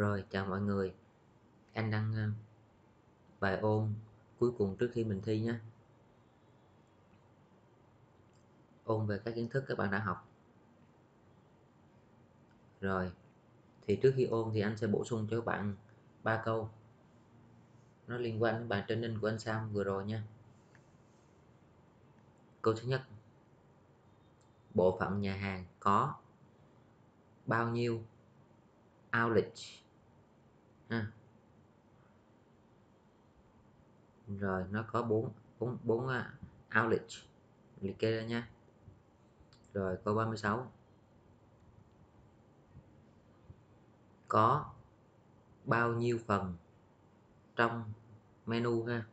Rồi, chào mọi người. Anh đăng ờ, bài ôn cuối cùng trước khi mình thi nhé. Ôn về các kiến thức các bạn đã học. Rồi, thì trước khi ôn thì anh sẽ bổ sung cho các bạn ba câu. Nó liên quan đến bài training của anh Sam vừa rồi nha. Câu thứ nhất. Bộ phận nhà hàng có bao nhiêu outlet ha. Rồi, nó có bốn bốn bốn à, outlet liệt kê ra nha. Rồi câu 36 có bao nhiêu phần trong menu ha?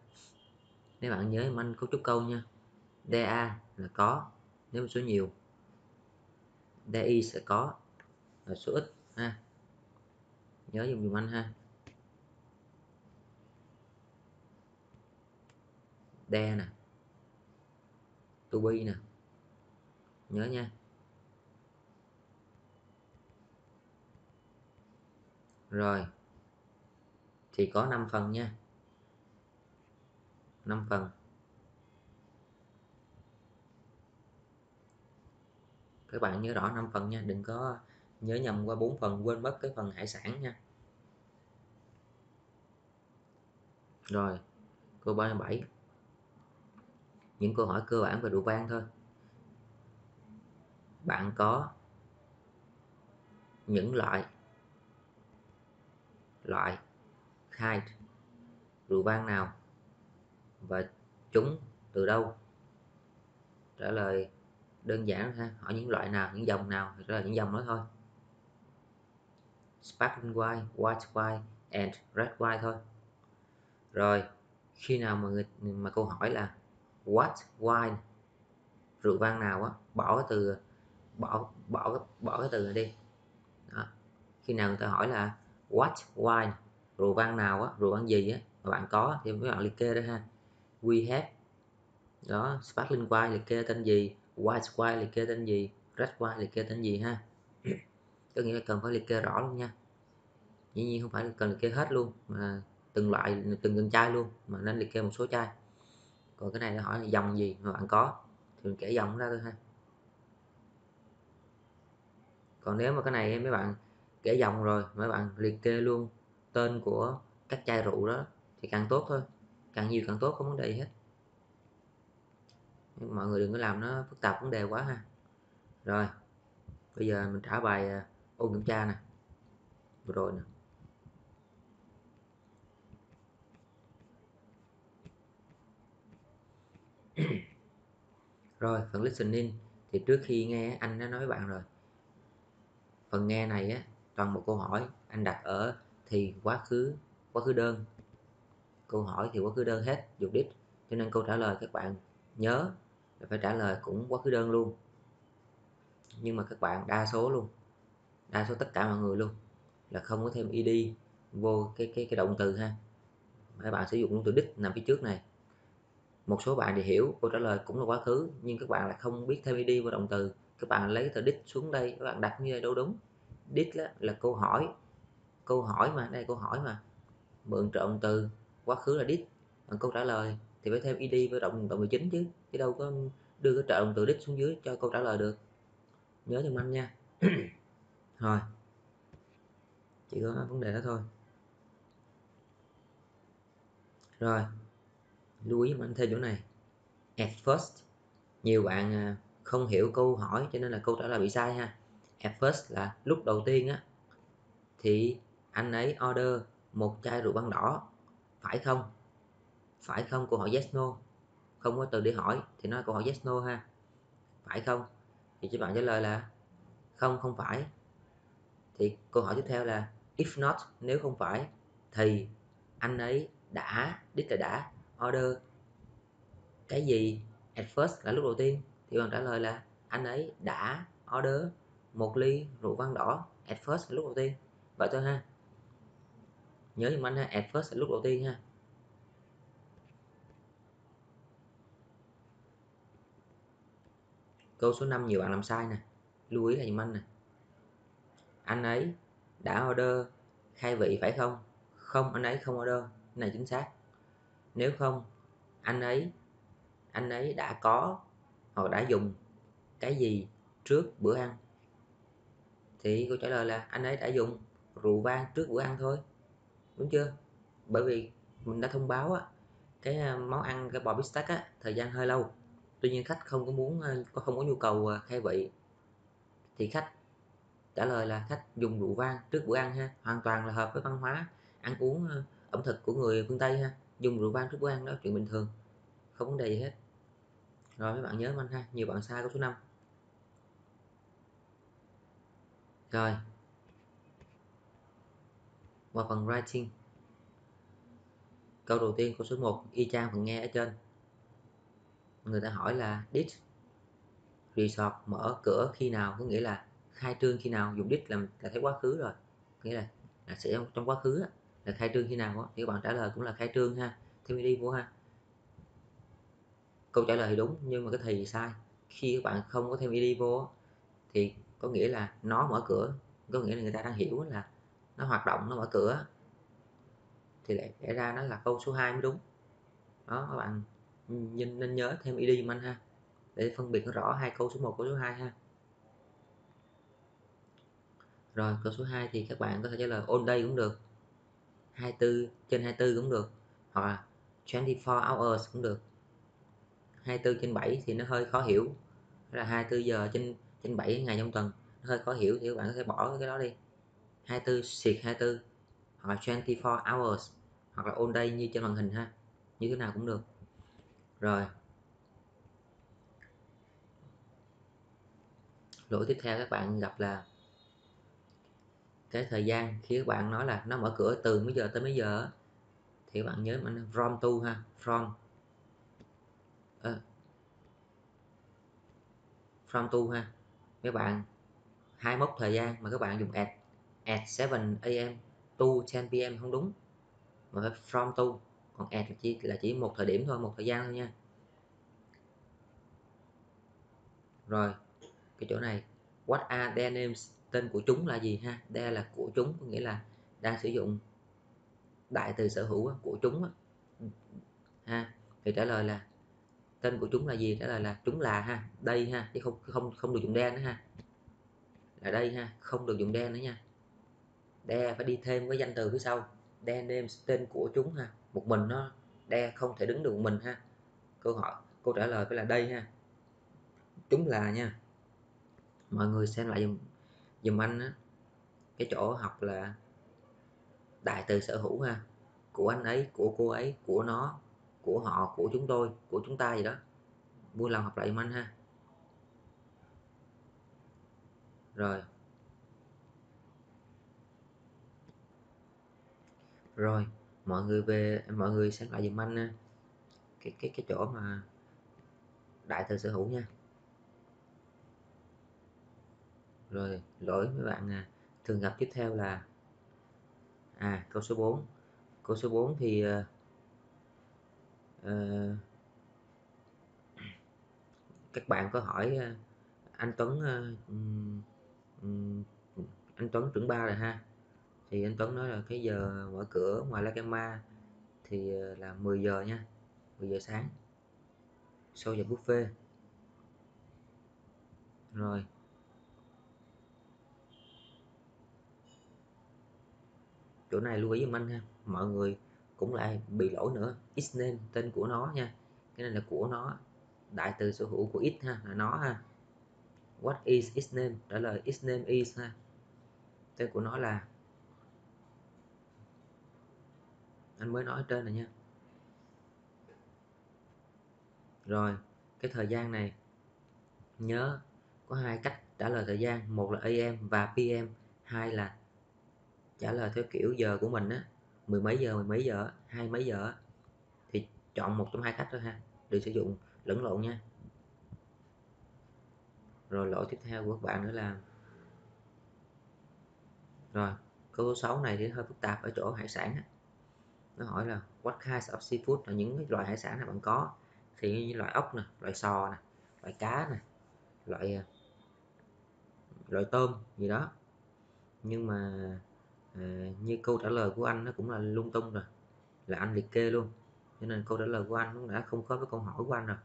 Nếu bạn nhớ anh cấu trúc câu nha. DA là có, nếu mà số nhiều. DI sẽ có, là số ít ha. Nhớ dùng dùng anh ha. Đe nè. To be nè. Nhớ nha. Rồi. Thì có 5 phần nha. 5 phần. Các bạn nhớ rõ 5 phần nha, đừng có nhớ nhầm qua 4 phần, quên mất cái phần hải sản nha. Rồi. Câu 37 những câu hỏi cơ bản về độ vang thôi. Bạn có những loại loại khai rượu vang nào và chúng từ đâu? Trả lời đơn giản ha hỏi những loại nào, những dòng nào, thì trả lời những dòng đó thôi. Sparkling wine, white wine and red wine thôi. Rồi, khi nào mà người, mà câu hỏi là what? Wine rượu vang nào á? Bỏ cái từ, bỏ bỏ bỏ cái từ này đi. Đó. khi nào người ta hỏi là what wine rượu vang nào á? Rượu vang gì á? Mà bạn có thì các bạn liệt kê đó ha. We have. Đó, sparkling wine liệt kê tên gì? White wine liệt kê tên gì? Red wine liệt kê tên gì ha? Có nghĩa là cần phải liệt kê rõ luôn nha. Dĩ nhiên không phải cần liệt kê hết luôn, mà từng loại, từng từng chai luôn, mà nên liệt kê một số chai còn cái này nó hỏi là dòng gì mà bạn có? Thì mình kể dòng ra thôi ha. Còn nếu mà cái này mấy bạn kể dòng rồi, mấy bạn liệt kê luôn tên của các chai rượu đó, thì càng tốt thôi. Càng nhiều càng tốt, không vấn đề gì hết. Nhưng mọi người đừng có làm nó phức tạp, vấn đề quá ha. Rồi, bây giờ mình trả bài à, ôn kiểm tra nè. Vừa rồi nè. Rồi, phần listening. Thì trước khi nghe, anh đã nói với bạn rồi. Phần nghe này á, toàn một câu hỏi anh đặt ở thì quá khứ quá khứ đơn. Câu hỏi thì quá khứ đơn hết dục đích cho nên câu trả lời các bạn nhớ là phải trả lời cũng quá khứ đơn luôn. Nhưng mà các bạn đa số luôn. Đa số tất cả mọi người luôn. Là không có thêm id vô cái cái cái động từ ha. Các bạn sử dụng luôn từ đích nằm phía trước này một số bạn thì hiểu câu trả lời cũng là quá khứ nhưng các bạn lại không biết thêm id vào động từ. Các bạn lấy từ đích xuống đây các bạn đặt như đây đâu đúng. Đích là, là câu hỏi. Câu hỏi mà đây câu hỏi mà. Mượn trợ động từ quá khứ là đích. Còn câu trả lời thì phải thêm id với động động từ chính chứ chứ đâu có đưa cái trợ động từ đích xuống dưới cho câu trả lời được. Nhớ cho anh nha. Rồi. Chỉ có vấn đề đó thôi. Rồi lưu ý anh thêm chỗ này. At first, nhiều bạn à, không hiểu câu hỏi cho nên là câu trả lời bị sai ha. At first là lúc đầu tiên á, thì anh ấy order một chai rượu vang đỏ, phải không? Phải không? Câu hỏi yes, no. Không có từ để hỏi, thì nói câu hỏi yes, no ha. Phải không? Thì các bạn trả lời là không không phải. Thì câu hỏi tiếp theo là if not, nếu không phải, thì anh ấy đã, đích là đã order. Cái gì? At first là lúc đầu tiên. Thì bạn trả lời là anh ấy đã order một ly rượu vang đỏ. At first là lúc đầu tiên. Vậy thôi ha. Nhớ giùm anh ha. At first là lúc đầu tiên ha. Câu số 5 nhiều bạn làm sai nè. Lưu ý là giùm anh nè. Anh ấy đã order khai vị phải không? Không, anh ấy không order. Cái này chính xác nếu không anh ấy anh ấy đã có hoặc đã dùng cái gì trước bữa ăn. Thì câu trả lời là anh ấy đã dùng rượu vang trước bữa ăn thôi đúng chưa? Bởi vì mình đã thông báo á, cái à, món ăn cái bò bít tết á thời gian hơi lâu. Tuy nhiên khách không có muốn à, không có nhu cầu à, khai vị. Thì khách trả lời là khách dùng rượu vang trước bữa ăn ha hoàn toàn là hợp với văn hóa ăn uống ẩm thực của người phương tây ha dùng rượu vang thức quan ăn đó chuyện bình thường không vấn đề gì hết. Rồi mấy bạn nhớ anh ha nhiều bạn sai câu số 5 rồi. Qua phần writing. Câu đầu tiên câu số 1 y chang phần nghe ở trên. Người ta hỏi là did resort mở cửa khi nào có nghĩa là khai trương khi nào dùng did làm là thấy quá khứ rồi. Nghĩa là, là sẽ trong, trong quá khứ á, là khai trương khi nào á, thì các bạn trả lời cũng là khai trương ha. Thêm đi vô ha. Câu trả lời thì đúng nhưng mà cái thì sai. Khi các bạn không có thêm id vô thì có nghĩa là nó mở cửa. Có nghĩa là người ta đang hiểu là nó hoạt động nó mở cửa. Thì lại để ra nó là câu số 2 mới đúng. Đó các bạn nhìn nên nhớ thêm id giùm anh ha. Để phân biệt rõ hai câu số 1 câu số 2 ha. Rồi câu số 2 thì các bạn có thể trả lời all day cũng được. 24 trên 24 cũng được. Hoặc là 24 hours cũng được. 24 trên 7 thì nó hơi khó hiểu. Là 24 giờ trên trên 7 ngày trong tuần, nó hơi khó hiểu, thì các bạn có thể bỏ cái đó đi. 24 xịt 24 hoặc là 24 hours, hoặc là all day như trên màn hình ha, như thế nào cũng được. Rồi. Lỗi tiếp theo các bạn gặp là cái thời gian khi các bạn nói là nó mở cửa từ mấy giờ tới mấy giờ thì các bạn nhớ mình from to ha from uh, from to ha. Các bạn hai mốc thời gian mà các bạn dùng at at 7 am to 10 pm không đúng mà phải from to. Còn at là chỉ là chỉ một thời điểm thôi một thời gian thôi nha. Rồi cái chỗ này what are their names? Tên của chúng là gì ha? Đây là của chúng có nghĩa là đang sử dụng đại từ sở hữu của chúng ha thì trả lời là tên của chúng là gì? Trả lời là chúng là ha đây ha chứ không không không được dùng đen nữa ha. Là đây ha không được dùng đen nữa nha. Đe phải đi thêm cái danh từ phía sau đe names tên của chúng ha. Một mình nó đe không thể đứng được một mình ha. Câu hỏi câu trả lời phải là đây ha. Chúng là nha. Mọi người xem lại dùm, dùm anh á, cái chỗ học là đại từ sở hữu ha, của anh ấy, của cô ấy, của nó, của họ, của chúng tôi, của chúng ta gì đó. Vui lòng học lại dùm anh ha. Rồi. Rồi, mọi người về, mọi người xem lại dùm anh cái cái cái chỗ mà đại từ sở hữu nha. Rồi lỗi mấy bạn à, thường gặp tiếp theo là à câu số 4 câu số 4 thì à, uh, các bạn có hỏi uh, anh Tuấn à, um, anh Tuấn trưởng ba rồi ha? Thì anh Tuấn nói là cái giờ mở cửa ngoài La Cama thì là 10 giờ nha 10 giờ sáng sau giờ buffet. Rồi chỗ này lưu ý giùm anh ha. Mọi người cũng lại bị lỗi nữa. X name tên của nó nha. Cái này là của nó. Đại từ sở hữu của it ha, là nó ha. What is its name? Trả lời its name is ha. Tên của nó là anh mới nói trên này nha. Rồi, cái thời gian này, nhớ có hai cách trả lời thời gian. Một là am và pm hai là trả lời theo kiểu giờ của mình á, mười mấy giờ, mười mấy giờ hai mấy giờ thì chọn một trong hai cách thôi ha, đừng sử dụng lẫn lộn nha. Rồi lỗi tiếp theo của các bạn nữa là rồi, câu số 6 này thì hơi phức tạp ở chỗ hải sản á. nó hỏi là what kinds of seafood là những loại hải sản nào bạn có? Thì như loại ốc nè, loại sò nè, loại cá nè, loại à, loại tôm gì đó. Nhưng mà à, như câu trả lời của anh nó cũng là lung tung rồi là anh liệt kê luôn. Cho nên câu trả lời của anh cũng đã không có với câu hỏi của anh rồi.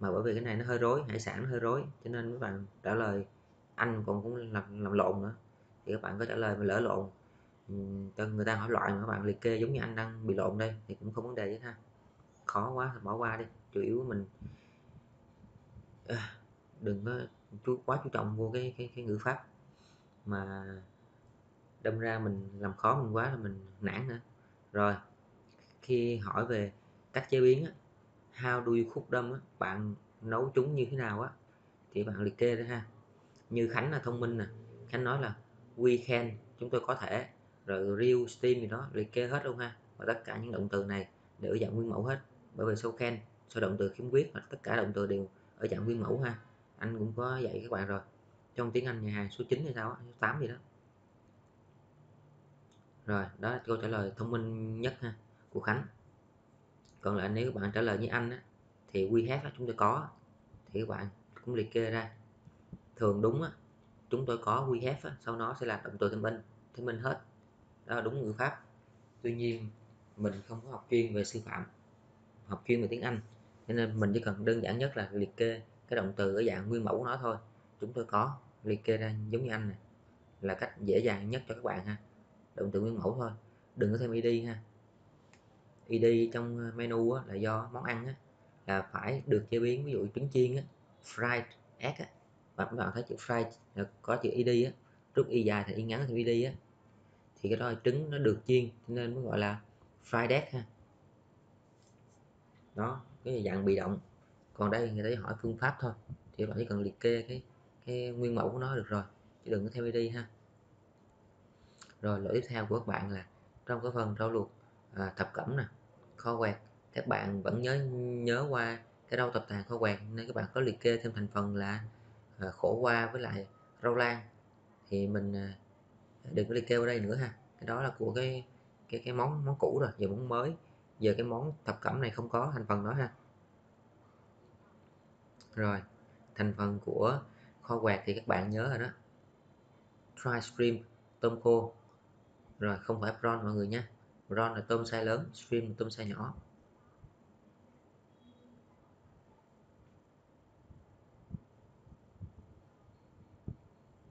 Mà bởi vì cái này nó hơi rối hải sản nó hơi rối cho nên các bạn trả lời anh còn cũng làm làm lộn nữa. Thì các bạn có trả lời mà lỡ lộn ừ, cho người ta hỏi loại mà các bạn liệt kê giống như anh đang bị lộn đây thì cũng không vấn đề gì ha. Khó quá bỏ qua đi chủ yếu mình à, đừng có chú quá chú trọng vô cái cái, cái ngữ pháp. Mà đâm ra mình làm khó mình quá là mình nản nữa. Rồi khi hỏi về cách chế biến á, how do you cook them á, bạn nấu chúng như thế nào á thì bạn liệt kê ra ha. Như Khánh là thông minh nè Khánh nói là we can chúng tôi có thể. Rồi real steam gì đó liệt kê hết luôn ha và tất cả những động từ này đều ở dạng nguyên mẫu hết. Bởi vì sau can sau động từ khiếm khuyết và tất cả động từ đều ở dạng nguyên mẫu ha. Anh cũng có dạy các bạn rồi. Trong tiếng Anh nhà hàng số 9 hay sao á, số 8 gì đó rồi đó là câu trả lời thông minh nhất ha của Khánh. Còn lại nếu các bạn trả lời như anh á, thì we have chúng tôi có. Thì các bạn cũng liệt kê ra. Thường đúng á, chúng tôi có we have á, sau đó sẽ là động từ thêm minh thêm minh hết. Đó là đúng ngữ pháp. Tuy nhiên mình không có học chuyên về sư phạm học chuyên về tiếng Anh cho nên mình chỉ cần đơn giản nhất là liệt kê cái động từ ở dạng nguyên mẫu của nó thôi. Chúng tôi có liệt kê ra giống như anh này là cách dễ dàng nhất cho các bạn ha động từ nguyên mẫu thôi. Đừng có thêm id ha. id trong ờ, menu á, là do món ăn á, là phải được chế biến ví dụ trứng chiên á, fried egg á, và các bạn thấy chữ fried là có chữ id á rút y dài thì y ngắn thì id á. Thì cái đó là trứng nó được chiên nên mới gọi là fried egg ha. Đó cái dạng bị động. Còn đây người ta hỏi phương pháp thôi. Thì bạn chỉ cần liệt kê cái cái nguyên mẫu của nó được rồi. Chứ đừng có theo id ha rồi lỗi tiếp theo của các bạn là trong cái phần rau luộc à, thập cẩm nè kho quẹt các bạn vẫn nhớ nhớ qua cái rau tập tàn kho quẹt nên các bạn có liệt kê thêm thành phần là à, khổ qua với lại rau lan. Thì mình à, đừng có liệt kê ở đây nữa ha. Cái đó là của cái cái cái món món cũ rồi giờ món mới. Giờ cái món thập cẩm này không có thành phần đó ha. Rồi thành phần của kho quẹt thì các bạn nhớ rồi đó. Dry stream tôm khô rồi, không phải prawn mọi người nha prawn là tôm size lớn, stream là tôm size nhỏ.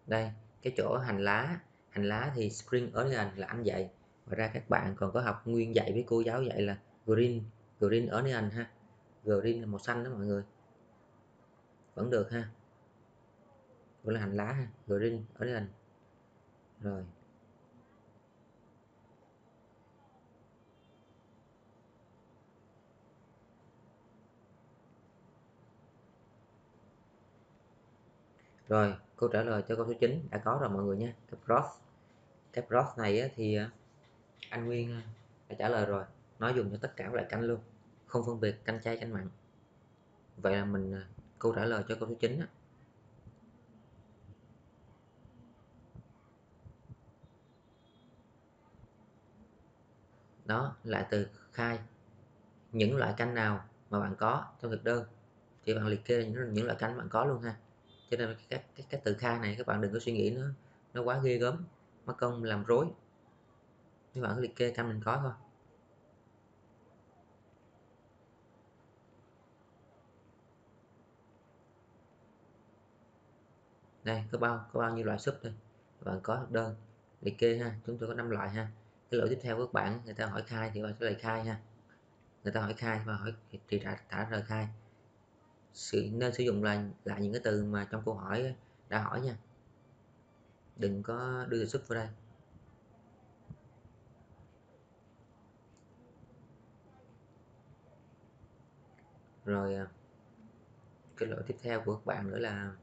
Đây, cái chỗ hành lá. Hành lá thì spring onion là anh dạy. Ngoài ra các bạn còn có học nguyên dạy với cô giáo dạy là green green onion ha. Green là màu xanh đó mọi người. Vẫn được ha. Vẫn là hành lá ha. Green onion. Rồi rồi câu trả lời cho câu số 9 đã à, có rồi mọi người nha. Cái broth cái broth này thì à, anh Nguyên à, đã trả lời rồi. Nó dùng cho tất cả các loại canh luôn không phân biệt canh chay canh mặn. Vậy là mình câu trả lời cho câu số 9 á. đó lại từ khai những loại canh nào mà bạn có trong thực đơn. Thì bạn liệt kê những, những loại canh bạn có luôn ha cho nên cái, cái, cái từ khai này các bạn đừng có suy nghĩ nó nó quá ghê gớm mất công làm rối. Các bạn cứ liệt kê cam mình có thôi. Đây có bao có bao nhiêu loại súp đây? Các bạn có đơn liệt kê ha chúng tôi có 5 loại ha. Cái lỗi tiếp theo của các bạn người ta hỏi khai thì bạn sẽ lời khai ha. Người ta hỏi khai và hỏi thì trả trả lời khai sử, nên sử dụng là lại những cái từ mà trong câu hỏi đã hỏi nha. Đừng có đưa từ xuất vào đây. Rồi à, cái lỗi tiếp theo của các bạn nữa là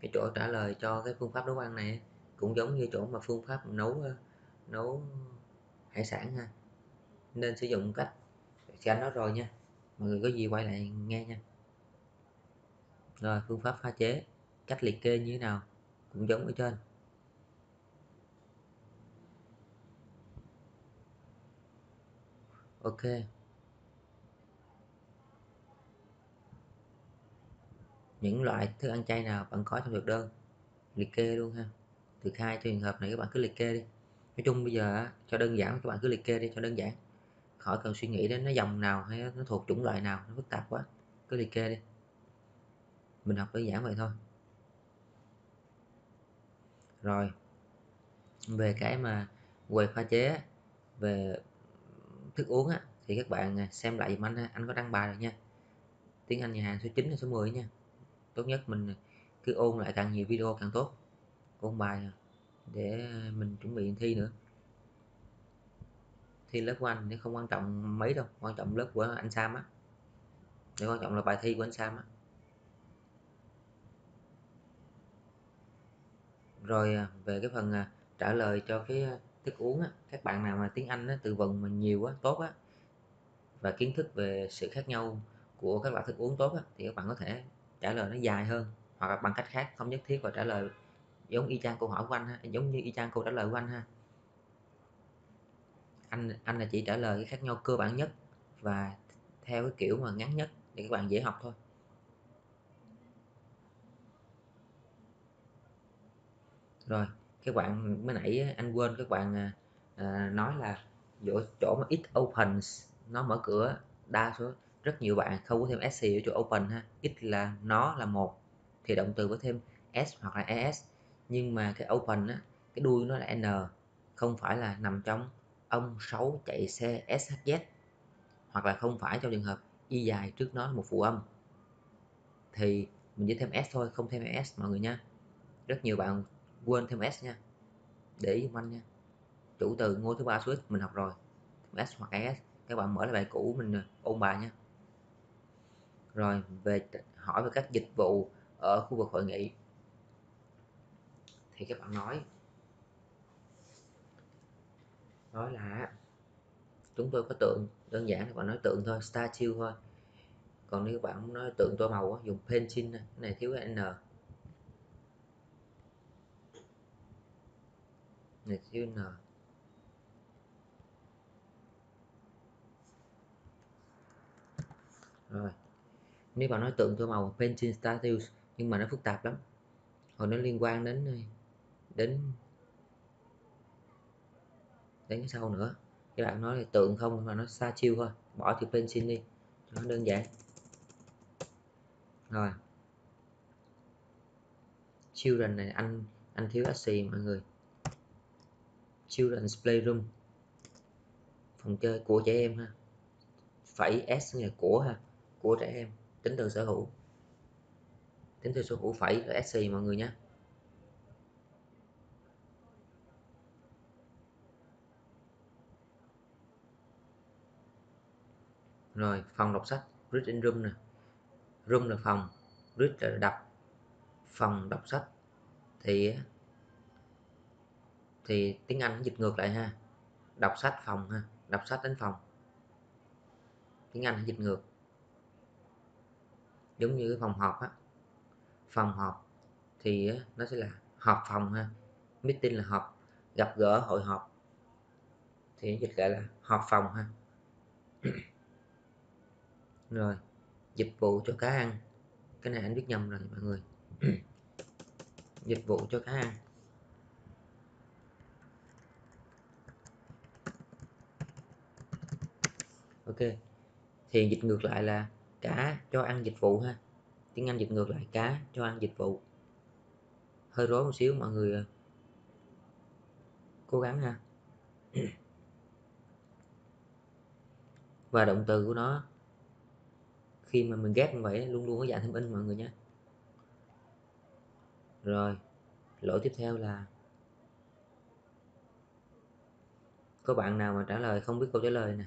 cái chỗ trả lời cho cái phương pháp nấu ăn này cũng giống như chỗ mà phương pháp nấu nấu hải sản ha. Nên sử dụng cách sẽ nó rồi nha. Mọi người có gì quay lại nghe nha. Rồi, phương pháp pha chế, cách liệt kê như thế nào cũng giống ở trên. Ok. Những loại thức ăn chay nào bạn có trong thực đơn? Liệt kê luôn ha từ hai trường hợp này các bạn cứ liệt kê đi. Nói chung bây giờ cho đơn giản các bạn cứ liệt kê đi cho đơn giản. Khỏi cần suy nghĩ đến nó dòng nào hay nó thuộc chủng loại nào nó phức tạp quá cứ liệt kê đi. Mình học đơn giản vậy thôi. Rồi về cái mà quầy pha chế về thức uống á, thì các bạn à, xem lại giùm anh anh có đăng bài rồi nha. Tiếng Anh nhà hàng số 9 số 10 nha. Tốt nhất mình à, cứ ôn lại càng nhiều video càng tốt ôn bài để à, mình chuẩn bị thi nữa. Thi lớp của anh thì không quan trọng mấy đâu quan trọng lớp của anh Sam á. Để quan trọng là bài thi của anh Sam á. Rồi à, về cái phần à, trả lời cho cái thức uống á, các bạn nào mà tiếng Anh á, từ vựng mà nhiều quá tốt á và kiến thức về sự khác nhau của các loại thức uống tốt á, thì các bạn có thể trả lời nó dài hơn hoặc là bằng cách khác không nhất thiết phải trả lời giống y chang câu hỏi của anh ha giống như y chang câu trả lời của anh ha. Anh anh là chỉ trả lời cái khác nhau cơ bản nhất và theo cái kiểu mà ngắn nhất để các bạn dễ học thôi. Rồi các bạn mới nãy anh quên các bạn à, à, nói là chỗ chỗ mà it opens nó mở cửa đa số rất nhiều bạn không có thêm sc ở chỗ open ha. Ít là nó là một thì động từ có thêm s hoặc là es nhưng mà cái open á, cái đuôi nó là n, không phải là nằm trong ông 6 chạy xe shz hoặc là không phải trong trường hợp y dài trước nó là một phụ âm. Thì mình chỉ thêm s thôi, không thêm s mọi người nha. Rất nhiều bạn quên thêm s nha. Để ý anh nha. Chủ từ ngôi thứ ba switch mình học rồi. S hoặc s. Các bạn mở lại bài cũ mình ờ, ôn bài nha. Rồi, về hỏi về các dịch vụ ở khu vực hội nghị thì các bạn nói. Nói là chúng tôi có tượng đơn giản các bạn nói tượng thôi statue thôi. Còn nếu các bạn nói tượng tô màu dùng pencil này, này thiếu cái n. Này thiếu n. Rồi. Nếu bạn nói tượng tô màu pencil statues nhưng mà nó phức tạp lắm. Còn nó liên quan đến đến đến cái sau nữa. Các bạn nói là tượng không mà nó xa chiêu thôi, bỏ thì pencil đi, cho nó đơn giản. Rồi. Children này, anh anh thiếu sc mọi người. Children's playroom. Phòng chơi của trẻ em ha. Phẩy s là của ha, của trẻ em. Tính từ sở hữu. Tính từ sở hữu phẩy là sc mọi người nhé. Rồi, phòng đọc sách reading room nè. Room là phòng, read là đọc. Phòng đọc sách thì thì tiếng Anh dịch ngược lại ha. Đọc sách phòng ha, đọc sách đến phòng. Tiếng Anh dịch ngược. Giống như cái phòng họp á. Phòng họp thì nó sẽ là họp phòng ha, meeting là họp, gặp gỡ, hội họp. Thì dịch lại là họp phòng ha rồi dịch vụ cho cá ăn. Cái này anh viết nhầm rồi mọi người. Dịch vụ cho cá ăn. Ok thì dịch ngược lại là cá cho ăn dịch vụ ha. Tiếng Anh dịch ngược lại cá cho ăn dịch vụ. Hơi rối một xíu mọi người ờ, cố gắng ha. Và động từ của nó khi mà mình ghép như vậy luôn luôn có dạng thêm in mọi người nhé. Rồi, lỗi tiếp theo là có bạn nào mà trả lời không biết câu trả lời nè.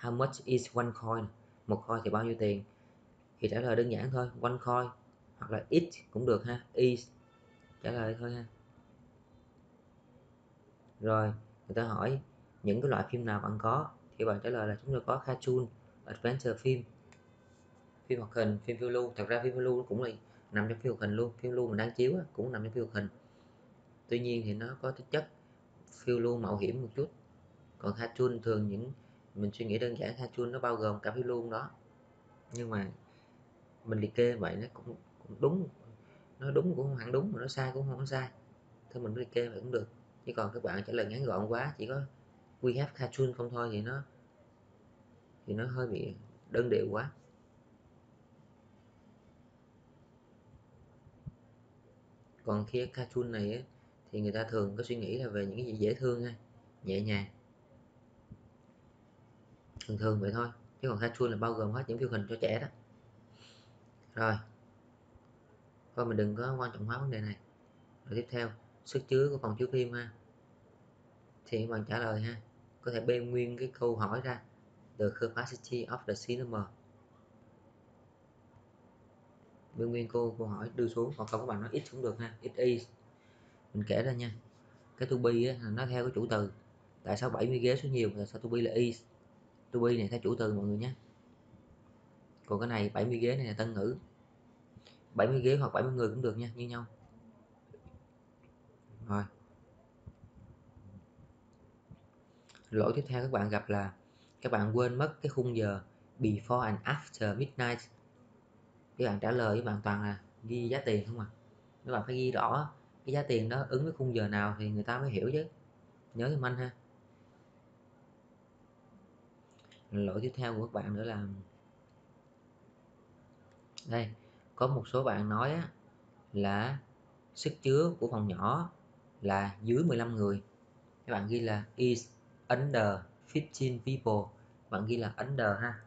How much is one coin? Một coin thì bao nhiêu tiền? Thì trả lời đơn giản thôi, one coin hoặc là it cũng được ha, is. Trả lời thôi ha. Rồi, người ta hỏi những cái loại phim nào bạn có? Thì bạn trả lời là chúng tôi có cartoon adventure phim phim hoạt hình, phim phiêu lưu. Thật ra phim phiêu lưu cũng là nằm trong phim hoạt hình luôn. Phim lưu mình đang chiếu cũng nằm trong phim hoạt hình. Tuy nhiên thì nó có tính chất phiêu lưu mạo hiểm một chút. Còn cartoon thường những, mình suy nghĩ đơn giản cartoon nó bao gồm cả phiêu lưu đó. Nhưng mà mình liệt kê vậy nó cũng đúng. Nó đúng cũng không hẳn đúng, mà nó sai cũng không có sai. Thôi mình liệt kê vậy cũng được. Chứ còn các bạn trả lời ngắn gọn quá, chỉ có we have cartoon không thôi thì nó thì nó hơi bị đơn điệu quá. Còn khi cartoon này ấy, thì người ta thường có suy nghĩ là về những cái gì dễ thương ha nhẹ nhàng. Thường thường vậy thôi chứ còn cartoon là bao gồm hết những phim hình cho trẻ đó. Rồi thôi mình đừng có quan trọng hóa vấn đề này. Rồi tiếp theo sức chứa của phòng chiếu phim ha. Thì các bạn trả lời ha có thể bê nguyên cái câu hỏi ra. The capacity of the cinema bê nguyên cô câu hỏi đưa xuống hoặc không? Các bạn nói ít cũng được ha ít y. Mình kể ra nha cái to be á, nó theo cái chủ từ tại sao 70 ghế số nhiều tại sao to be là y? To be này theo chủ từ mọi người nhé. Còn cái này 70 ghế này là tân ngữ. 70 ghế hoặc 70 người cũng được nha như nhau. Rồi. Lỗi tiếp theo các bạn gặp là các bạn quên mất cái khung giờ before and after midnight các bạn trả lời với bạn toàn là ghi giá tiền không à? Các bạn phải ghi rõ cái giá tiền đó ứng với khung giờ nào thì người ta mới hiểu chứ. Nhớ giùm anh ha. Lỗi tiếp theo của các bạn nữa là đây có một số bạn nói á, là sức chứa của phòng nhỏ là dưới 15 người. Các bạn ghi là is under 15 people. Bạn ghi là under ha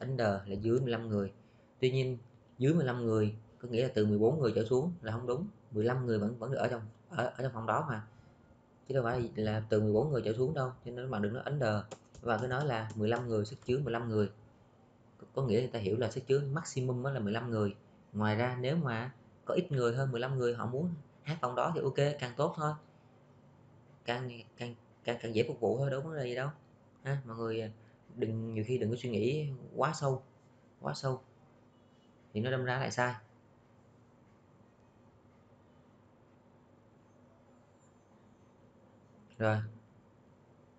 under là dưới 15 người. Tuy nhiên dưới 15 người có nghĩa là từ 14 người trở xuống là không đúng. 15 người vẫn vẫn được ở trong ở, ở trong phòng đó mà. Chứ đâu phải là từ 14 người trở xuống đâu cho nên bạn đừng nói under và cứ nói là 15 người sức chứa 15 người. Có nghĩa người ta hiểu là sức chứa maximum là 15 người. Ngoài ra nếu mà có ít người hơn 15 người họ muốn hát phòng đó thì ok càng tốt thôi. Càng càng càng, càng dễ phục vụ thôi đâu có gì đâu. Ha mọi người đừng, nhiều khi đừng có suy nghĩ quá sâu quá sâu thì nó đâm ra lại sai. Rồi,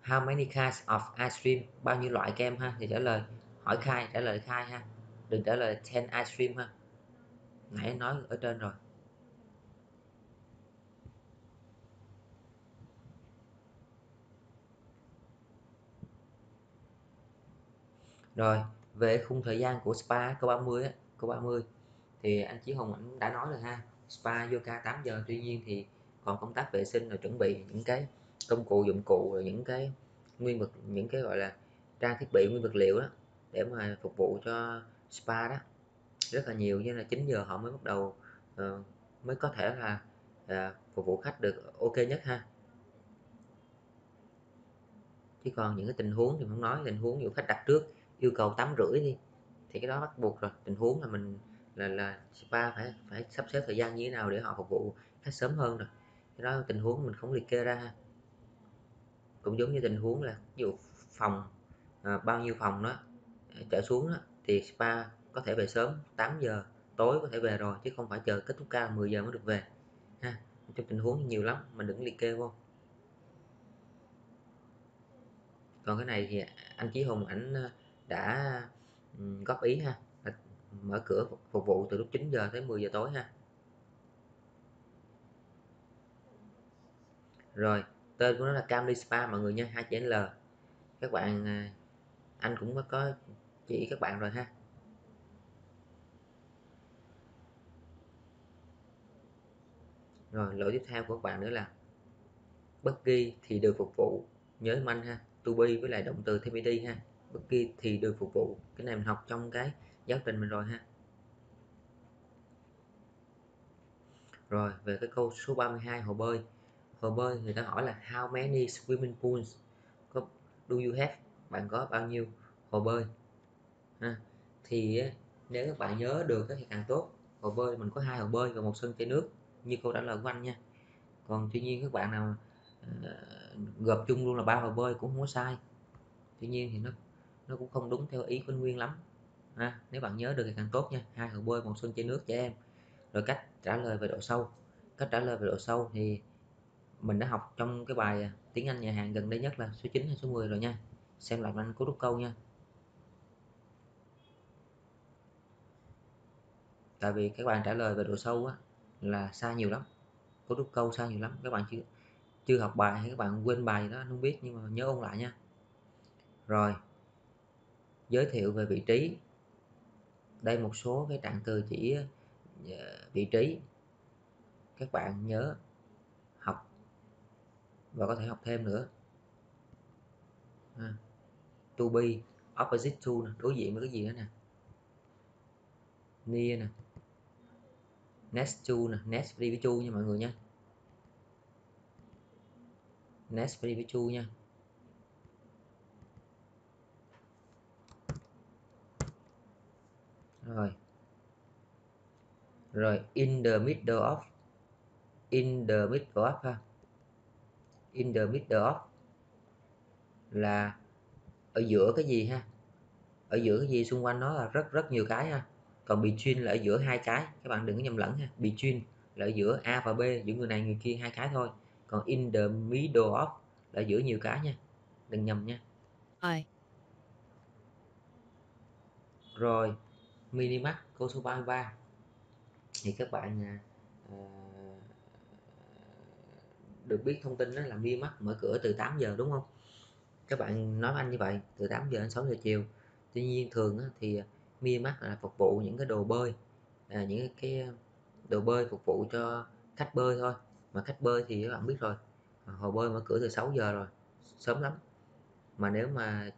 how many kinds of ice cream, bao nhiêu loại kem ha? Thì trả lời, hỏi khai, trả lời khai ha. Đừng trả lời 10 ice cream ha. Nãy nói ở trên rồi. Rồi về khung thời gian của spa câu 30 á, câu 30 thì anh Chí Hùng đã nói rồi ha. Spa yoga 8 giờ tuy nhiên thì còn công tác vệ sinh rồi chuẩn bị những cái công cụ dụng cụ rồi những cái nguyên vật những cái gọi là trang thiết bị nguyên vật liệu đó để mà phục vụ cho spa đó. Rất là nhiều như là 9 giờ họ mới bắt đầu uh, mới có thể là uh, phục vụ khách được ok nhất ha. Chứ còn những cái tình huống thì không nói tình huống dụ khách đặt trước yêu cầu tám rưỡi đi. Thì cái đó bắt buộc rồi. Tình huống là mình là là spa phải phải sắp xếp thời gian như thế nào để họ phục vụ khách sớm hơn rồi. Cái đó tình huống mình không liệt kê ra. Cũng giống như tình huống là ví dụ phòng à, bao nhiêu phòng đó à, trở xuống đó, thì spa có thể về sớm 8 giờ tối có thể về rồi chứ không phải chờ kết thúc ca 10 giờ mới được về. Ha trong tình huống nhiều lắm mình đừng liệt kê vô. Còn cái này thì anh Chí Hùng ảnh đã góp ý ha. Mở cửa phục vụ từ lúc 9 giờ tới 10 giờ tối ha. Rồi, tên của nó là Camly Spa mọi người nha 2L các bạn à, anh cũng có chỉ các bạn rồi ha. Rồi, lỗi tiếp theo của các bạn nữa là bất ghi thì được phục vụ nhớ manh ha, to be với lại động từ thêm đi ha bất kỳ thì được phục vụ. Cái này mình học trong cái giáo trình mình rồi ha. Rồi về cái câu số 32 hồ bơi. Hồ bơi người ta hỏi là how many swimming pools có do you have? Bạn có bao nhiêu? Hồ bơi. Ha. thì nếu các bạn nhớ được thì càng tốt. Hồ bơi mình có hai hồ bơi và một sân chơi nước như câu trả lời của anh nha. Còn tuy nhiên các bạn nào uh, gộp chung luôn là ba hồ bơi cũng không có sai. Tuy nhiên thì nó nó cũng không đúng theo ý của Nguyên lắm. Ha. nếu bạn nhớ được thì càng tốt nha. Hai hồ bơi một xuân chơi nước trẻ em. Rồi cách trả lời về độ sâu. Cách trả lời về độ sâu thì mình đã học trong cái bài à, tiếng Anh nhà hàng gần đây nhất là số 9 hay số 10 rồi nha. Xem lại anh cố đúc câu nha. Tại vì các bạn trả lời về độ sâu á, là xa nhiều lắm. Cấu trúc câu xa nhiều lắm. Các bạn chưa chưa học bài hay các bạn quên bài đó không biết nhưng mà nhớ ôn lại nha. Rồi giới thiệu về vị trí. Đây một số cái trạng từ chỉ ờ, vị trí. Các bạn nhớ học và có thể học thêm nữa. À, to be opposite to đối diện với cái gì đó nè. Near nè. Next to nè next đi với to nha mọi người nha. Next đi với to nha. Rồi. Rồi in the middle of. In the middle of ha. In the middle of là ở giữa cái gì ha? Ở giữa cái gì xung quanh nó là rất rất nhiều cái ha. Còn between là ở giữa hai cái. Các bạn đừng có nhầm lẫn ha. Between là ở giữa A và B giữa người này người kia hai cái thôi. Còn in the middle of là giữa nhiều cái nha. Đừng nhầm nha. Rồi. Rồi minimax câu số 33 thì các bạn à, ờ, được biết thông tin đó là minimax mở cửa từ 8 giờ đúng không? Các bạn nói anh như vậy từ 8 giờ đến 6 giờ chiều. Tuy nhiên thường á, thì à, minimax là phục vụ những cái đồ bơi à, những cái à, đồ bơi phục vụ cho khách bơi thôi. Mà khách bơi thì các bạn biết rồi à, hồ bơi mở cửa từ 6 giờ rồi sớm lắm. Mà nếu mà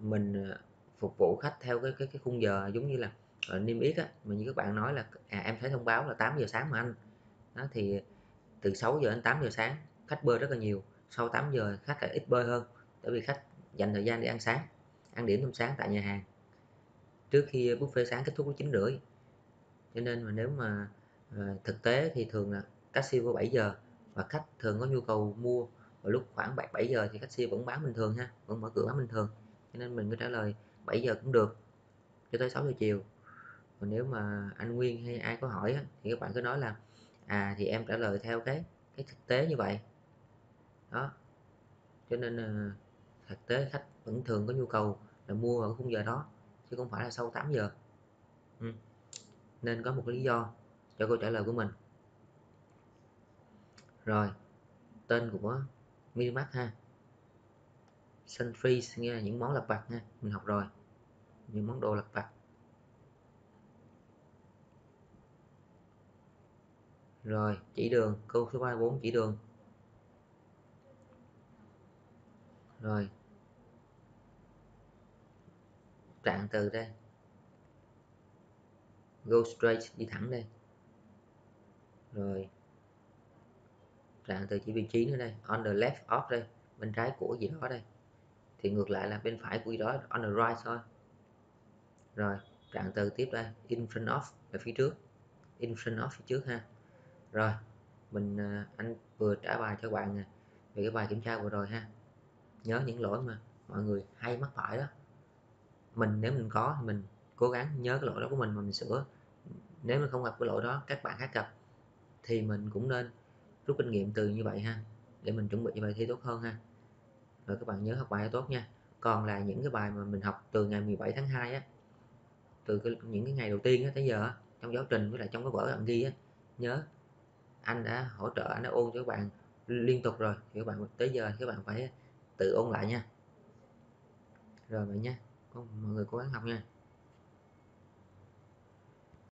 mình phục vụ khách theo cái cái, cái khung giờ giống như là uh, niêm yết á mà như các bạn nói là à em thấy thông báo là 8 giờ sáng mà anh. Đó thì từ 6 giờ đến 8 giờ sáng khách bơi rất là nhiều. Sau 8 giờ khách lại ít bơi hơn bởi vì khách dành thời gian để ăn sáng ăn điểm tâm sáng tại nhà hàng. Trước khi buffet sáng kết thúc lúc chín rưỡi. Cho nên mà nếu mà uh, thực tế thì thường là taxi vào 7 giờ và khách thường có nhu cầu mua vào lúc khoảng 7, 7 giờ thì taxi vẫn bán bình thường ha vẫn mở cửa bán bình thường. Cho nên mình có trả lời 7 giờ cũng được cho tới 6 giờ chiều. Còn nếu mà anh Nguyên hay ai có hỏi á, thì các bạn cứ nói là à thì em trả lời theo cái cái thực tế như vậy. Đó. Cho nên ờ, thực tế khách vẫn thường có nhu cầu là mua ở khung giờ đó chứ không phải là sau 8 giờ. Ừ. nên có một lý do cho câu trả lời của mình. Rồi tên của Minimax ha. Sunfreeze nghe những món lặt vặt nha. Mình học rồi. Những món đồ lặt vặt. Rồi, chỉ đường. Câu số 34 chỉ đường. Rồi. Trạng từ đây go straight, đi thẳng đây. Rồi. Trạng từ chỉ vị trí nữa đây. On the left of đây. Bên trái của gì đó đây thì ngược lại là bên phải của gì đó, on the right thôi. Rồi, trạng từ tiếp đây, in front of là phía trước. In front of phía trước ha. Rồi, mình à, anh vừa trả bài cho bạn về cái bài kiểm tra vừa rồi ha. Nhớ những lỗi mà mọi người hay mắc phải đó. Mình nếu mình có thì mình cố gắng nhớ cái lỗi đó của mình mà mình sửa. Nếu mà không gặp cái lỗi đó, các bạn khác gặp, thì mình cũng nên rút kinh nghiệm từ như vậy ha, để mình chuẩn bị cho bài thi tốt hơn ha rồi các bạn nhớ học bài tốt nha. Còn là những cái bài mà mình học từ ngày 17 tháng 2 á từ cái, những cái ngày đầu tiên á tới giờ á, trong giáo trình với lại trong cái vở bạn ghi á nhớ. Anh đã hỗ trợ anh đã ôn cho các bạn liên tục rồi thì các bạn tới giờ các bạn phải tự ôn lại nha. Rồi vậy nha mọi người cố gắng học nha.